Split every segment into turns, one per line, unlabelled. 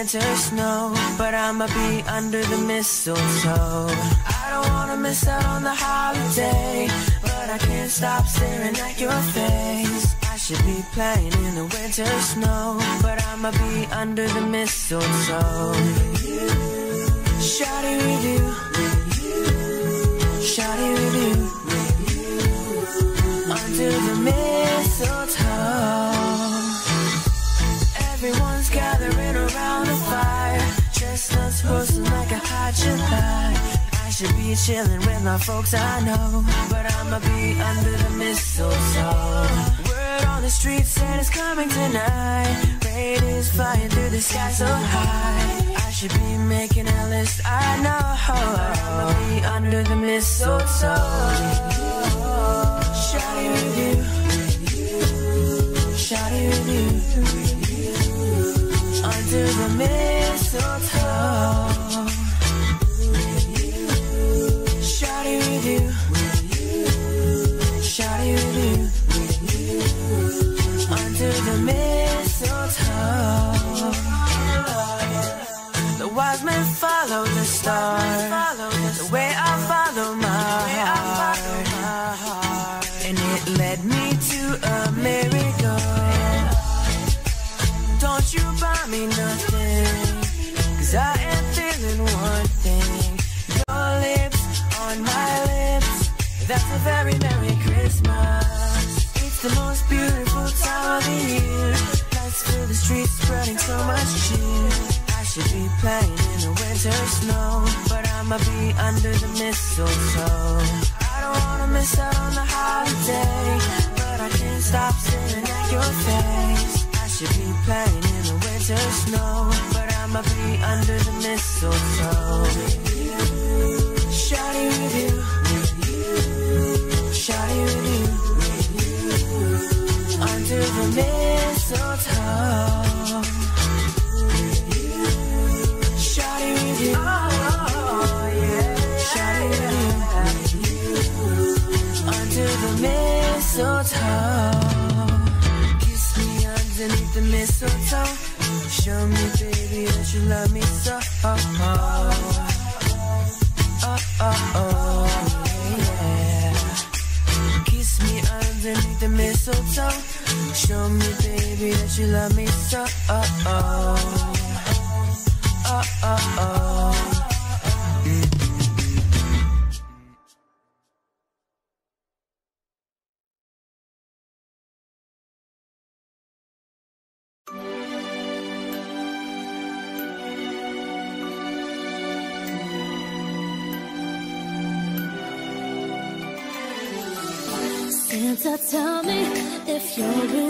Winter snow, but I'ma be under the mistletoe. I don't wanna miss out on the holiday, but I can't stop staring at your face. I should be playing in the winter snow, but I'ma be under the mistletoe. Shawty with you, shawty with you, under the mistletoe. Be chilling with my folks I know, but I'ma be under the mistletoe. Word on the street said it's coming tonight. Rain is flying through the sky so high. I should be making a list. I know, but I'ma be under the mistletoe. Shawty with you, shawty with you under the mistletoe. Playing in the winter snow But I'ma be under the mistletoe. I don't wanna miss out on the holiday But I can't stop staring at your face. I should be playing in the winter snow, but I'ma be under the mistletoe. Shawty with you, shawty with you, mistletoe underneath the mistletoe. Show me, baby, that you love me so. Oh, oh, oh, yeah. Kiss me underneath the mistletoe. Show me, baby, that you love me so. Oh, oh, oh,
you're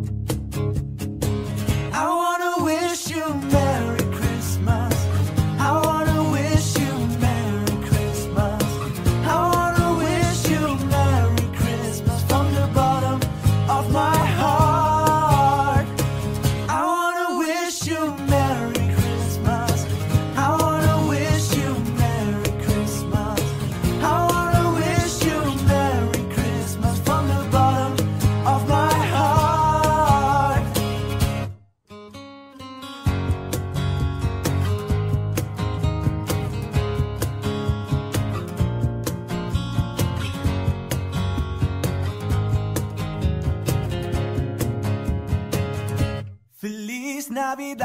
you Navidad.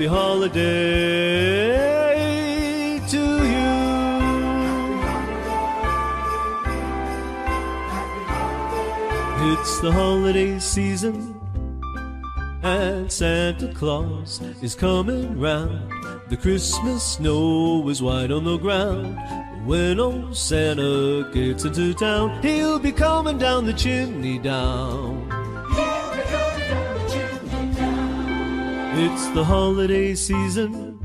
Happy
holiday to you. It's the holiday season. And Santa Claus is coming round. The Christmas snow is white on the ground. When old Santa gets into town, he'll be coming down the chimney down. It's the holiday season,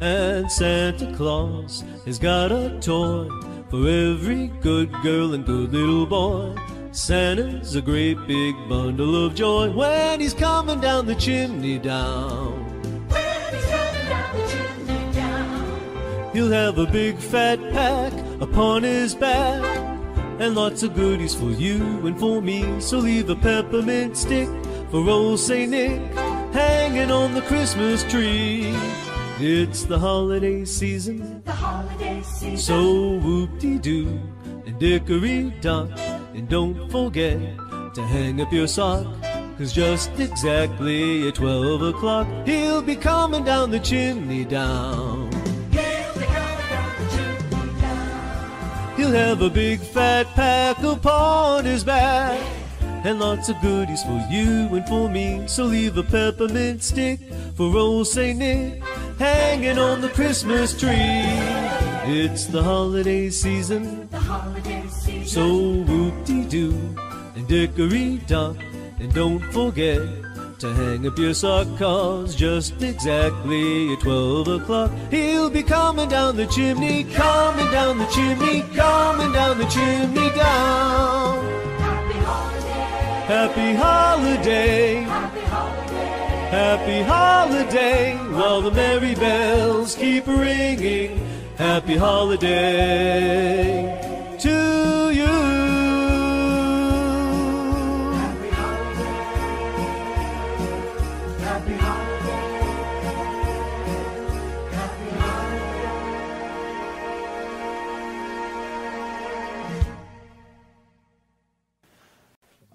and Santa Claus has got a toy for every good girl and good little boy. Santa's a great big bundle of joy when he's coming down the chimney down. When he's coming down the chimney down. He'll have a big fat pack upon his back and lots of goodies for you and for me. So leave a peppermint stick for old Saint Nick hanging on the Christmas tree. It's the holiday season,
The holiday season.
so whoop-de-doo and dickory-dock. And don't forget to hang up your sock, cause just exactly at 12 o'clock, he'll be coming down the chimney down. He'll have a big fat pack upon his back and lots of goodies for you and for me. So leave a peppermint stick for old Saint Nick hanging on the Christmas tree. It's the holiday season,
The holiday season.
so whoop-de-doo and dickory-dock. And don't forget to hang up your sock, cause just exactly at 12 o'clock, he'll be coming down the chimney, coming down the chimney, coming down the chimney down.
Happy holiday.
Happy holiday,
Happy holiday.
while the merry bells keep ringing. Happy holiday to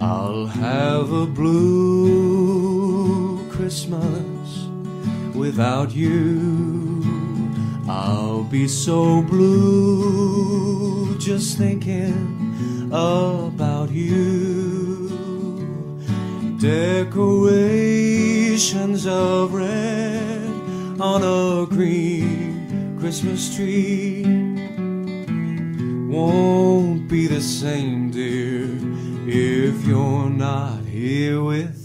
I'll have a blue Christmas without you. I'll be so blue just thinking about you.
Decorations of red on a green Christmas tree won't be the same, dear if you're not here with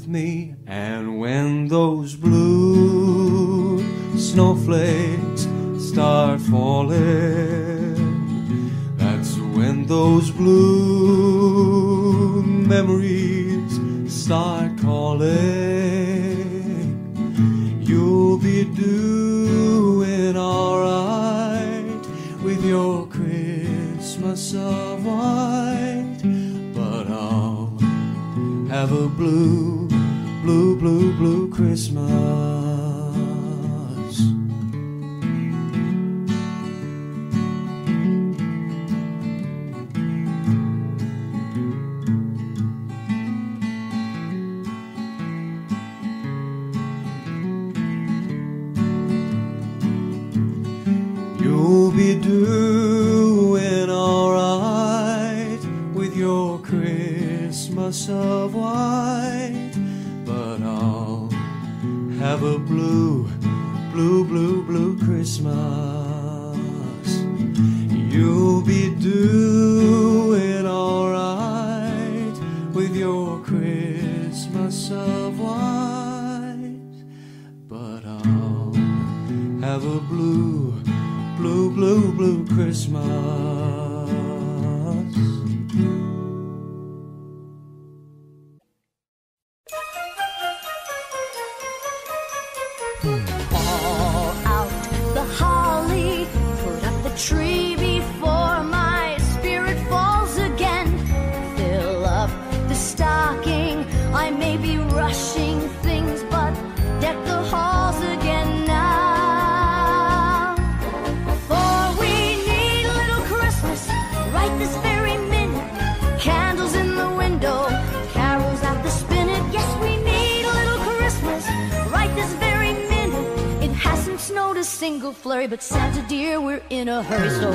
little flurry, but Santa dear, we're in a hurry. So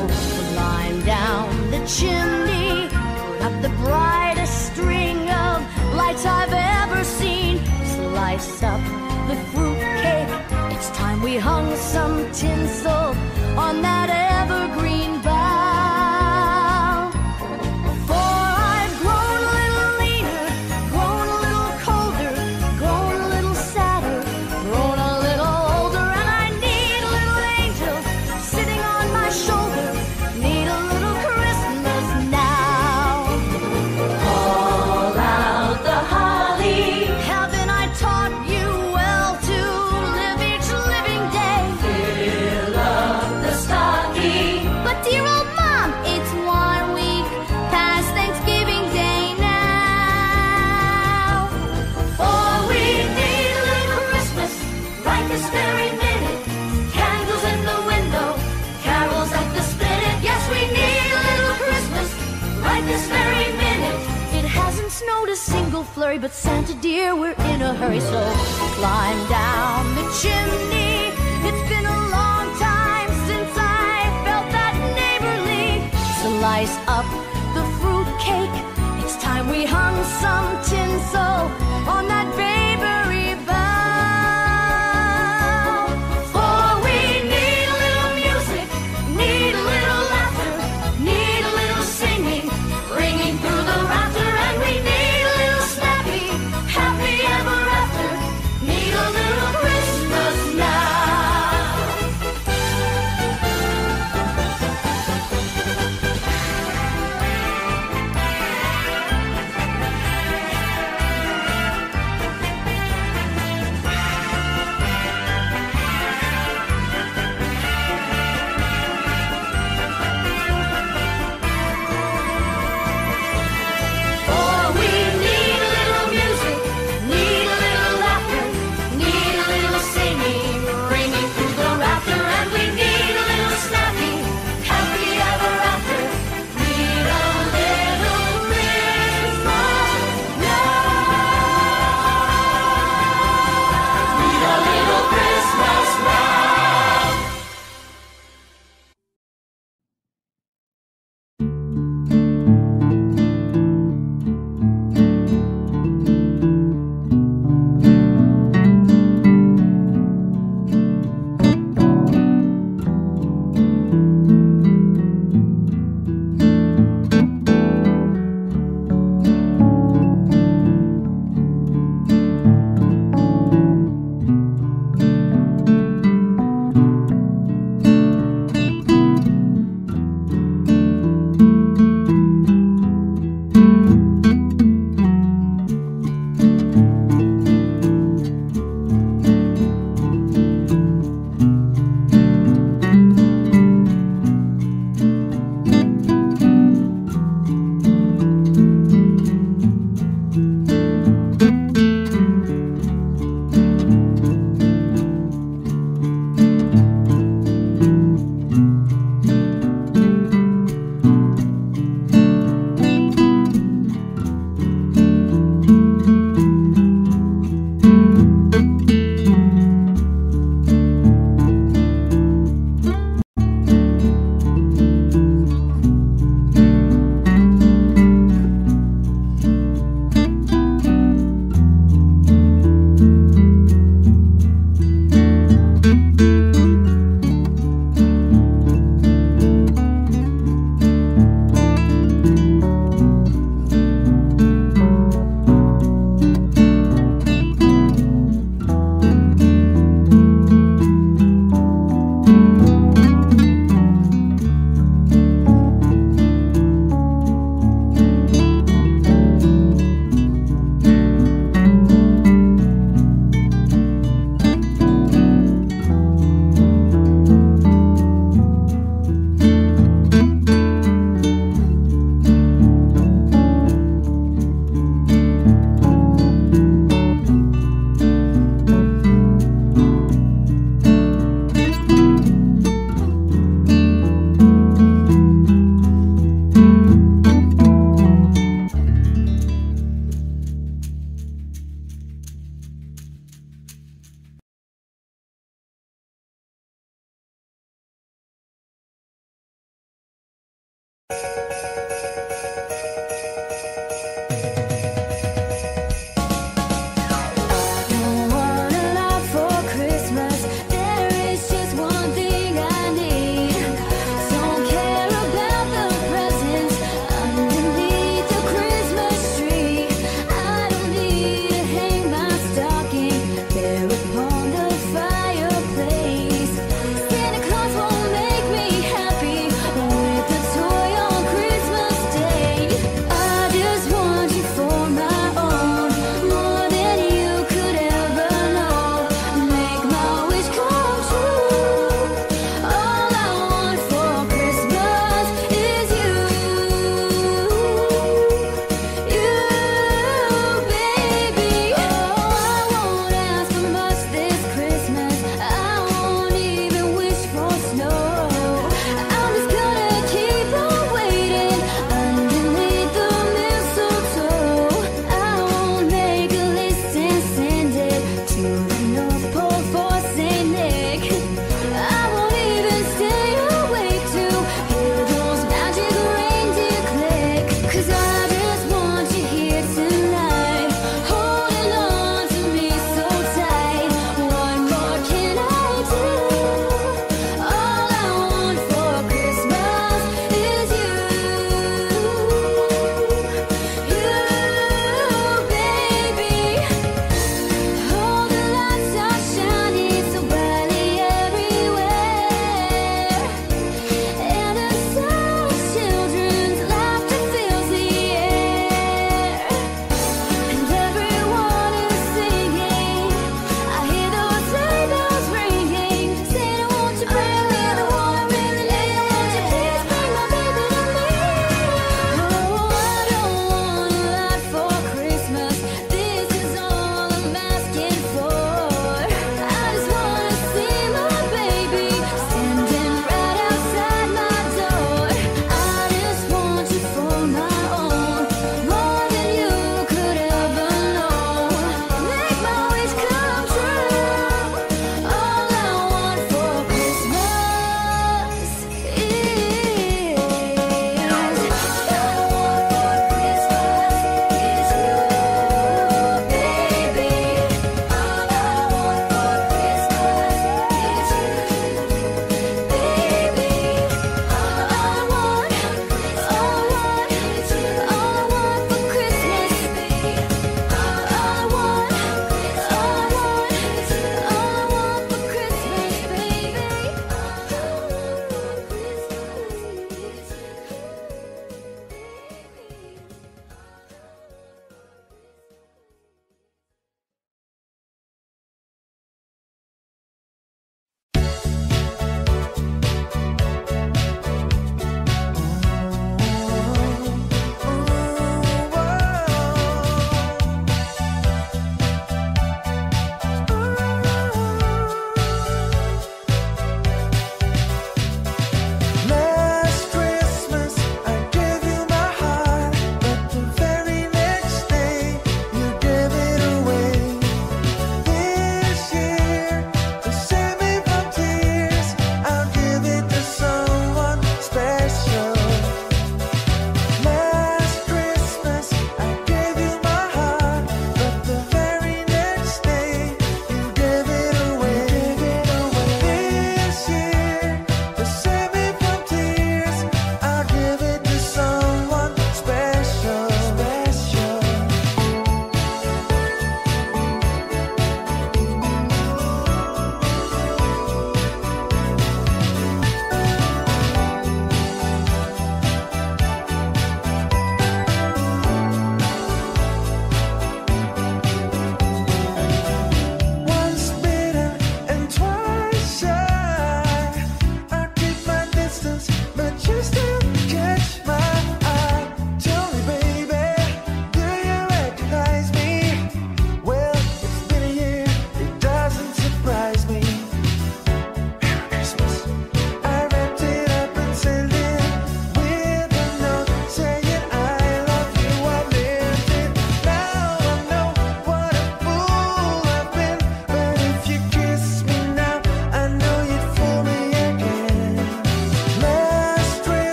climb down the chimney, put up the brightest string of lights I've ever seen. Slice up the fruitcake. It's time we hung some tinsel on that evergreen but Santa dear, we're in a hurry, so climb down the chimney. It's been a long time since I felt that neighborly. Slice up the fruitcake. It's time we hung some tinsel on that
baby.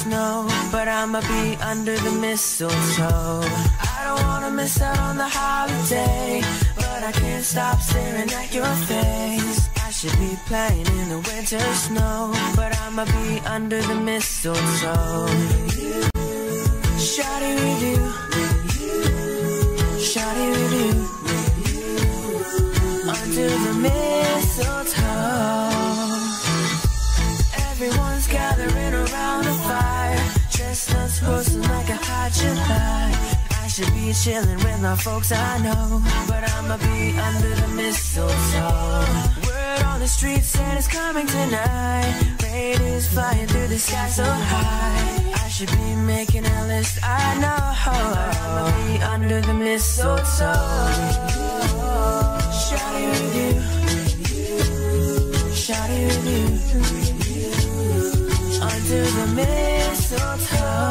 Snow, but I'ma be under the mistletoe. I don't wanna miss out on the holiday, but I can't stop staring at your face. I should be playing in the winter snow, but I'ma be under the mistletoe. Shawty with you, shawty with you, should be chilling with my folks I know, but I'ma be under the mistletoe. Word on the street said it's coming tonight. Rain is flying through the sky so high. I should be making a list. I know, but I'ma be under the mistletoe. Shawty with you, shawty with you under the mistletoe.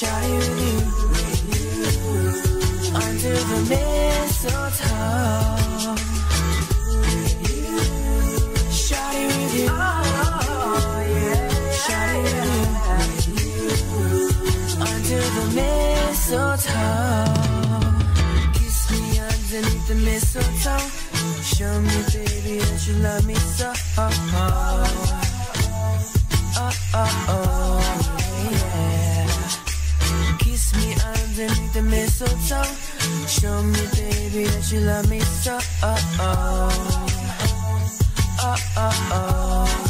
shawty with you, under the mistletoe. Shawty with you, shawty with oh, you, under the mistletoe. Kiss me underneath the mistletoe. Show me, baby, that you love me so. Oh, oh, oh, oh, oh. Me underneath the mistletoe. Show me, baby, that you love me so. Oh, oh, oh, oh, oh.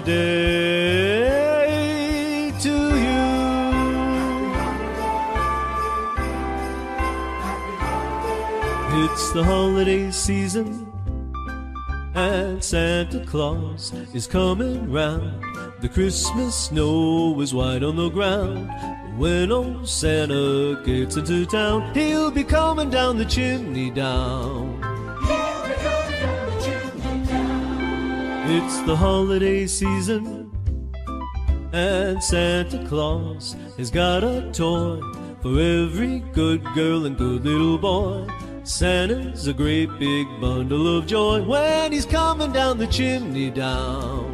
Holiday to you. It's the holiday season, and Santa Claus is coming round. The Christmas snow is white on the ground. When old Santa gets into town, he'll be coming down the chimney down. It's the holiday season, and Santa Claus has got a toy for every good girl and good little boy. Santa's a great big bundle of joy when he's coming down the chimney down.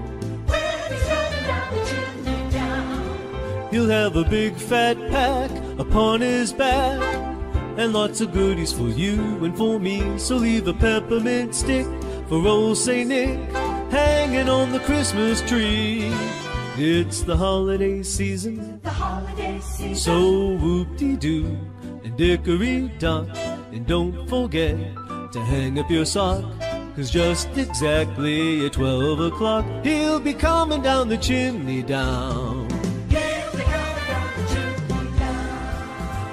When he's coming down the chimney down, he'll have a big fat pack upon his back and lots of goodies for you and for me. So leave a peppermint stick for old Saint Nick hanging on the Christmas tree. It's the holiday season,
The holiday season.
so whoop-de-doo and dickory-dock. And don't forget to hang up your sock. Cause just exactly at 12 o'clock, he'll be coming down the chimney down.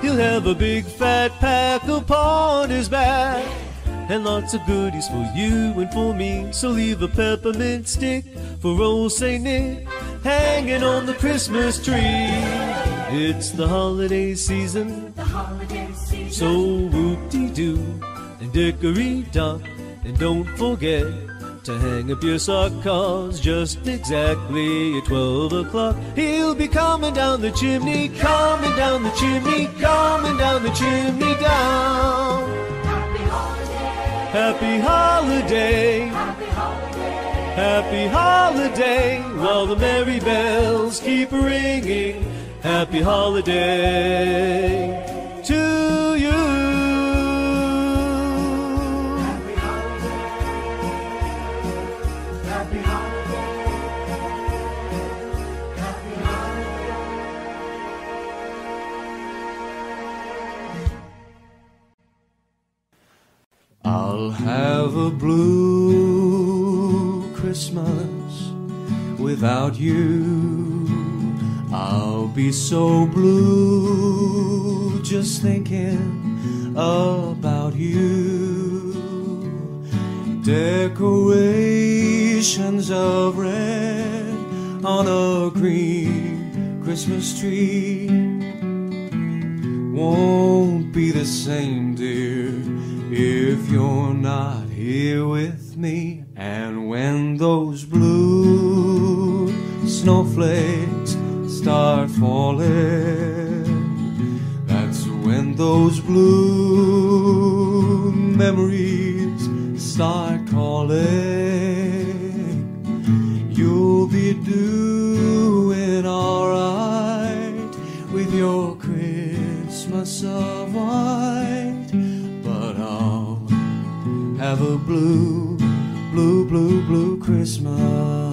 He'll have a big fat pack upon his back and lots of goodies for you and for me. So leave a peppermint stick for old Saint Nick hanging on the Christmas tree. It's the holiday season,
The holiday season.
so whoop-de-doo and dickory-dock. And don't forget to hang up your sock, cause just exactly at 12 o'clock, he'll be coming down the chimney, coming down the chimney, coming down the chimney down.
Happy holiday.
Happy holiday,
Happy holiday.
while the merry bells keep ringing. Happy holiday I'll have a blue Christmas without you. I'll be so blue just thinking about you. Decorations
of red on a green Christmas tree won't be the same, dear if you're not here with me. And when those blue snowflakes start falling, that's when those blue memories start calling. You'll be doing alright with your Christmas of white have a blue, blue, blue, blue Christmas.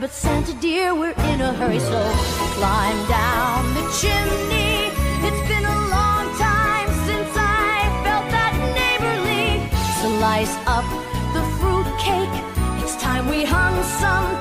but
Santa dear, we're in a hurry, so climb down the chimney. It's been a long time since I felt that neighborly. Slice up the fruitcake. It's time we hung some